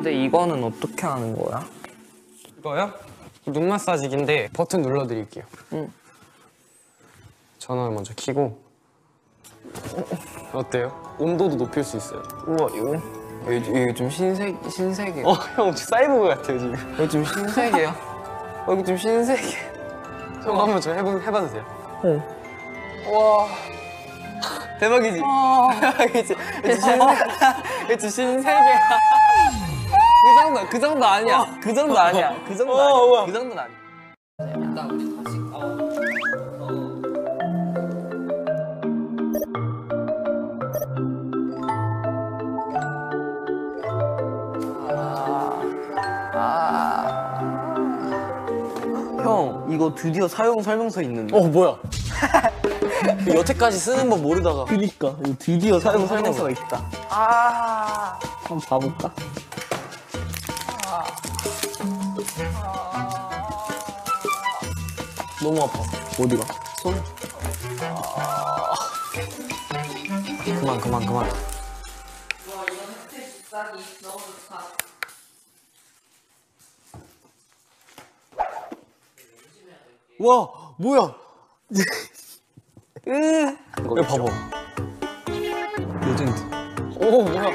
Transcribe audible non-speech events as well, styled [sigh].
근데 이거는 어떻게 하는 거야? 이거요? 눈 마사지기인데 버튼 눌러드릴게요. 응. 전원을 먼저 켜고 어때요? 온도도 높일 수 있어요. 우와 이거 이거, 좀 신색 신세계. 어, 형 사이보그 같아요 지금. 이거 좀 신세계야. [laughs] 어, 이거 좀 신세계. 형 한번 저 해보, 해봐도 돼요? 어. 와 대박이지? [laughs] 대박이지? 이거 신세, [laughs] 이거 신세계야. 그 정도 그 정도 아니야. 그 정도 아니야. 그 정도 어, 아니야. 우와. 그 정도는 아니야. 형 이거 드디어 사용 설명서 있는데. 어 뭐야? [laughs] 여태까지 쓰는 법 모르다가 그니까 이거 드디어 사용 설명서가 있다. 아 한번 봐볼까? 너무 아파. 어디가? 손. 그만 그만 그만. 와 뭐야? 이거 봐봐. 레전드. 오 뭐야?